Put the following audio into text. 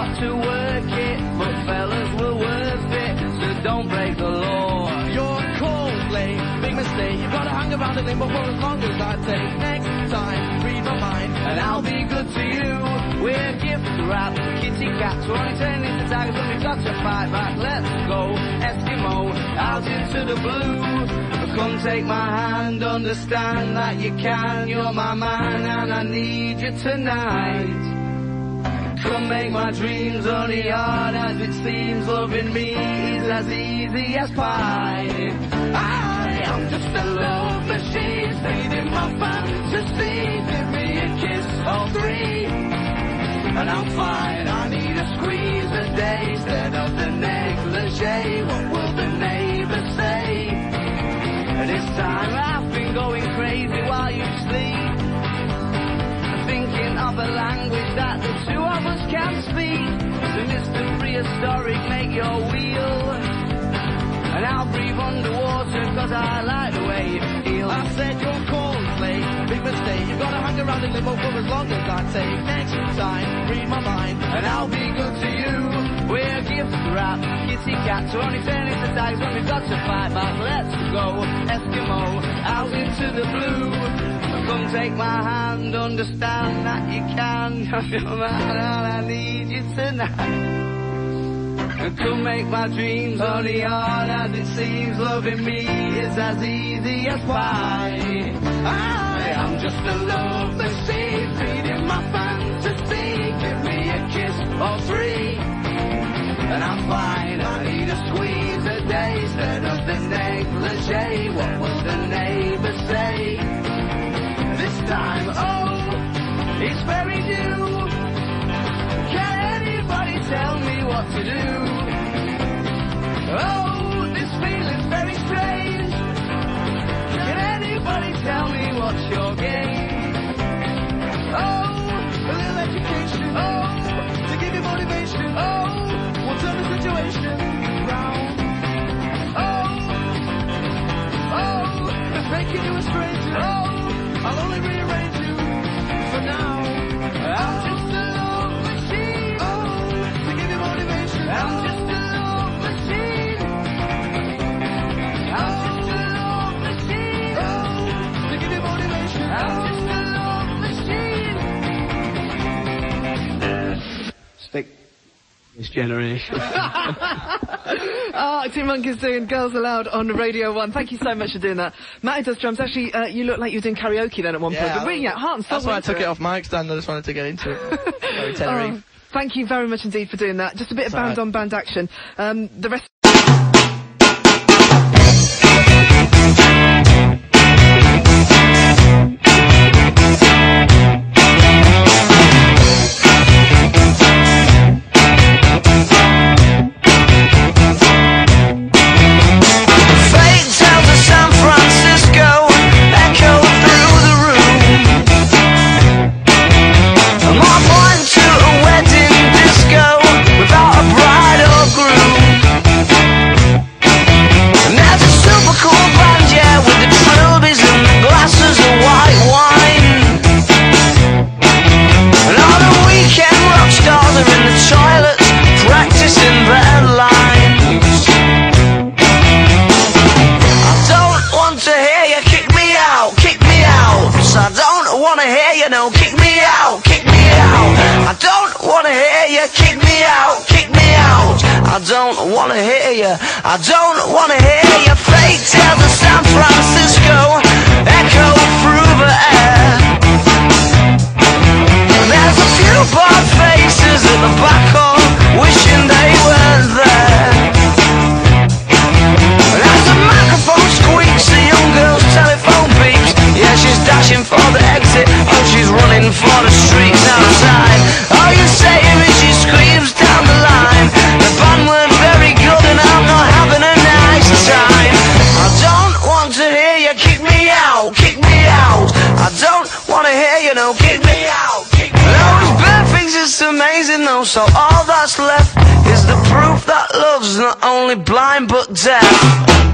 got to work it, but fellas were worth it, so don't break the law. You're cold late, big mistake, you gotta hang around and limbo for as long as I take. Next time, read my mind, and I'll be good to you. We're gift wrap, kitty cats, we're only turning into tigers, but we've got to fight back. Let's go, Eskimo, out into the blue. Come take my hand, understand that you can. You're my man and I need you tonight. Come make my dreams only hard as it seems. Loving me is as easy as pie. I am just a love machine, feeding my fantasy. Give me a kiss or three, and I'm fine. I need a squeeze a day instead of the negligee. What will the neighbors say? This time I've been going crazy while you sleep thinking of a language that the two of us can speak. So Mr. Prehistoric, make your wheel. And I'll breathe underwater cause I like the way you feel. I said you're cold, play, big mistake. You've gotta hang around in limbo for as long as I take. Next time, read my mind, and I'll be good to you. We're gifts to wrap, kitty cats, we're only turning to dice when we've got to fight back. Let's go, Eskimo, out into the blue. Come take my hand, understand that you can. You're my man and I need you tonight. And come make my dreams only hard as it seems. Loving me is as easy as pie. I am just a love machine, feeding my fantasy. Give me new. Can anybody tell me what to do? Oh, this feeling's very strange. Can anybody tell me what's your game? This generation. Oh, Arctic Monkeys doing Girls Aloud on Radio 1. Thank you so much for doing that. Matty does drums. Actually, uh, you look like you were doing karaoke then at one point. But really, yeah, heart and soul That's why I took it off mic stand. I just wanted to get into it. Sorry, Tenerife. Oh, thank you very much indeed for doing that. Just a bit of It's all band right. on band action. Um, the rest. To hear you no kick me out, kick me out. I don't want to hear you kick me out, kick me out. I don't want to hear you, I don't want to hear you. Fake tales of San Francisco to hear you no kick me out, kick me out. Those bad things is amazing though, so all that's left is the proof that love's not only blind but deaf.